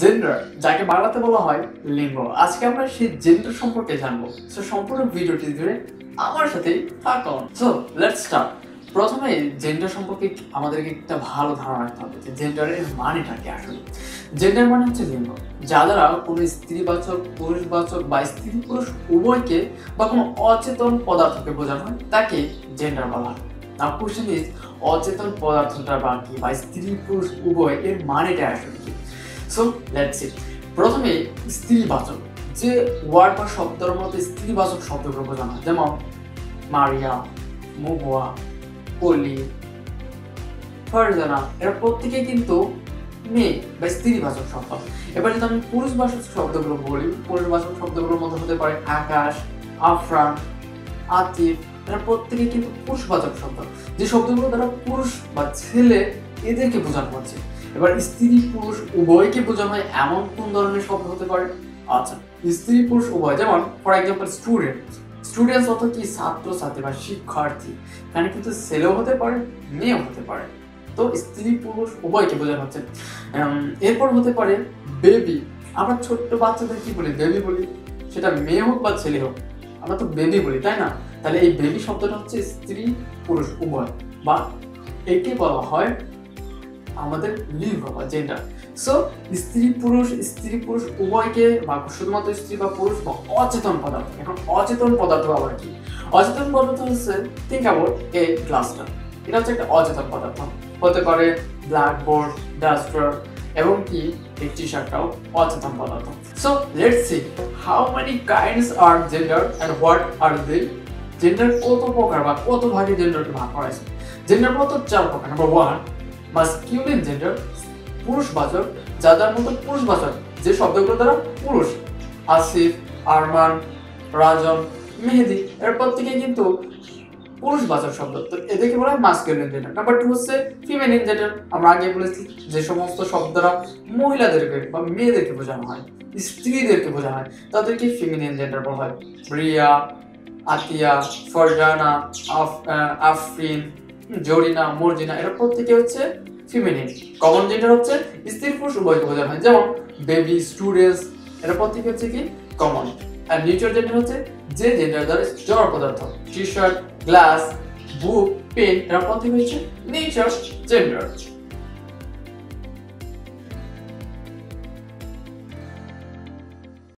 Gender যাকে বাংলাতে বলা হয় লিঙ্গ। আজকে আমরা সেই জেন্ডার সম্পর্কে জানব। সো সম্পূর্ণ ভিডিওটি জুড়ে আমার সাথেই থাকুন। সো লেটস স্টার্ট প্রথমে জেন্ডার সম্পর্কে আমাদেরকে একটা ভালো ধারণা রাখতে হবে যে জেন্ডারের মানেটা কি আসলে? জেন্ডার মানে হচ্ছে লিঙ্গ। যা দ্বারা কোনো স্ত্রীবাচক পুরুষবাচক বা স্ত্রী পুরুষ উভয়কে বা কোনো অচেতন পদার্থকে বোঝানো হয়, তাকে জেন্ডার বলা হয়। অচেতন পদার্থটা বা কি বা স্ত্রী পুরুষ উভয় এর মানেটা আসলে কি সো লেটস সি প্রথমে স্ত্রীবাচক। যে ওয়ার্ড বা শব্দের মধ্যে স্ত্রীবাচক শব্দগুলো বোঝানো হয়, যেমন মারিয়া মুগুয়া কলি, ফারজানা, এরা প্রত্যেকে কিন্তু মেয়ে বা স্ত্রীবাচক শব্দ। এবার যদি আমি পুরুষবাচক শব্দগুলো বলি, পুরুষবাচক শব্দগুলোর মধ্যে হতে পারে আকাশ, আফরান, আতিফ এরা প্রত্যেকে কিন্তু পুরুষবাচক শব্দ যে শব্দগুলো দ্বারা পুরুষ বা ছেলে, এদেরকে বোঝানো হচ্ছে। এবার স্ত্রী, পুরুষ, উভয়কে বোঝানো হয় এমন কোন ধরনের শব্দ হতে পারে? আচ্ছা স্ত্রী, পুরুষ, উভয়। যেমন ফর এক্সাম্পল স্টুডেন্ট স্টুডেন্টস অর্থ কি? ছাত্র ছাত্রী বা শিক্ষার্থী। এখানে কিন্তু ছেলেও হতে পারে, মেয়েও হতে পারে। তো স্ত্রী, পুরুষ, উভয়কে বোঝানো হচ্ছে। এরপর হতে পারে বেবি আমরা ছোট্ট বাচ্চাদের কি বলি? বেবি বলি। সেটা মেয়ে হোক বা ছেলে হোক। আমরা তো বেবি বলি, তাই না? তাহলে এই বেবি শব্দটা হচ্ছে স্ত্রী পুরুষ, উভয় বা একে বলা হয় আমাদের লিঙ্গ বা জেন্ডার সো স্ত্রী পুরুষ স্ত্রী পুরুষ, উভয়কে বা শুধুমাত্র স্ত্রী বা পুরুষ বা অচেতন পদার্থ। এখন অচেতন পদার্থ আবার কি? অচেতন পদার্থ হচ্ছে থিঙ্ক অ্যাবাউট এই গ্লাসটা এটা হচ্ছে একটা অচেতন পদার্থ। হতে পারে ব্ল্যাকবোর্ড ডাস্টার এবং কি? এই টি শার্টটাও অচেতন পদার্থ। So let's see how many kinds are gender and what are they gender কত প্রকার বা কত ভাগে জেন্ডারকে ভাগ করা হয়েছে? জেন্ডার মতো চার প্রকার। নাম্বার ওয়ান মাস্কিউলিন জেন্ডার পুরুষবাচক যাদের মতো পুরুষবাচক যে শব্দগুলো দ্বারা পুরুষ, আসিফ, আরমান, রাজন, মেহেদি, এর প্রত্যেকে কিন্তু পুরুষবাচক শব্দ। তো এদেরকে বলা হয় মাস্কুলিন জেন্ডার নাম্বার টু হচ্ছে ফিমেনিন জেন্ডার আমরা আগে বলেছি যে সমস্ত শব্দ দ্বারা মহিলাদেরকে বা মেয়েদেরকে বোঝানো হয়, স্ত্রীদেরকে বোঝানো হয়, তাদেরকে ফিমেনিন জেন্ডার বলা হয়। রিয়া আতিয়া, ফরজানা, আফ আফরিন, জরিনা, মর্জিনা, এরা প্রত্যেকে হচ্ছে ফিমেনিন কমন জেন্ডার হচ্ছে স্ত্রী, পুরুষ উভয়কে বোঝানো হয়। যেমন বেবি স্টুডেন্টস এরা প্রত্যেকে হচ্ছে কি কমন আর নিউট্রাল জেন্ডার হচ্ছে যে জেন্ডার দ্বারা জড় পদার্থ। T shirt glass book pen এরা প্রত্যেকে হচ্ছে নেচার জেন্ডার